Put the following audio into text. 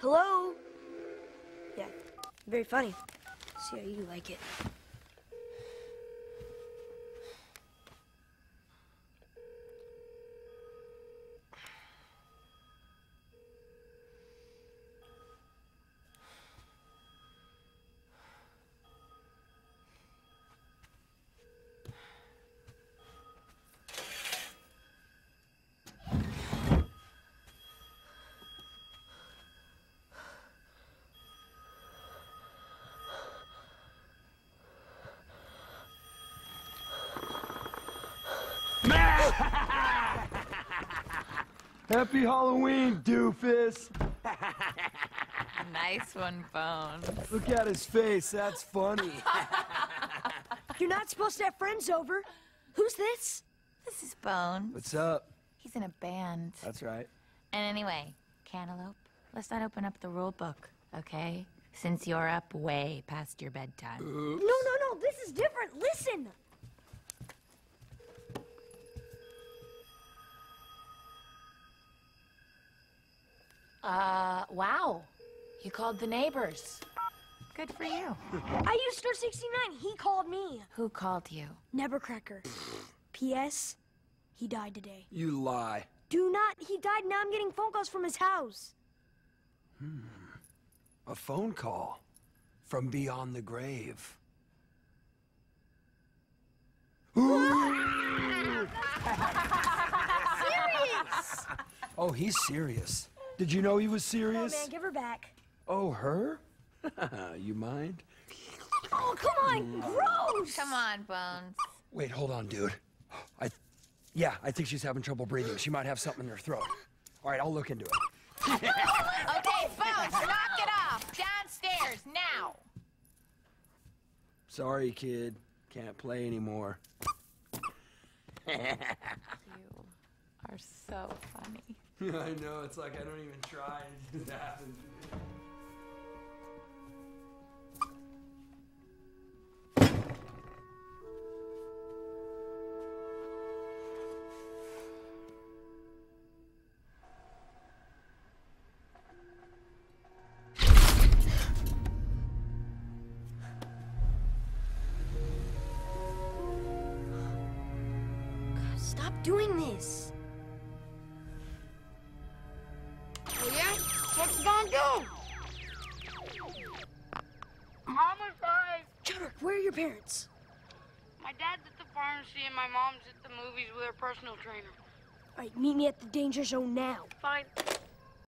Hello? Yeah, very funny. See how you like it. Happy Halloween, doofus! Nice one, Bones. Look at his face, that's funny. You're not supposed to have friends over. Who's this? This is Bones. What's up? He's in a band. That's right. And anyway, Cantaloupe, let's not open up the rule book, okay? Since you're up way past your bedtime. No, no, no. This is different. Listen. Uh, wow. You called the neighbors. Good for you. I used Star 69. He called me. Who called you? Nebbercracker. P.S. He died today. You lie. Do not. He died. Now I'm getting phone calls from his house. Hmm. A phone call from beyond the grave. Serious. Oh, he's serious. Did you know he was serious? Oh serious? man, give her back. Oh, her? you mind? Oh come on. Gross. Come on, Bones. Wait, hold on, dude. I, yeah, I think she's having trouble breathing. She might have something in her throat. All right, I'll look into it. Okay, Bones, knock it off. Downstairs, now. Sorry, kid. Can't play anymore. You are so funny. I know, it's like I don't even try. It happens. Stop doing this. Where are your parents? My dad's at the pharmacy and my mom's at the movies with her personal trainer. All right, meet me at the danger zone now. Fine.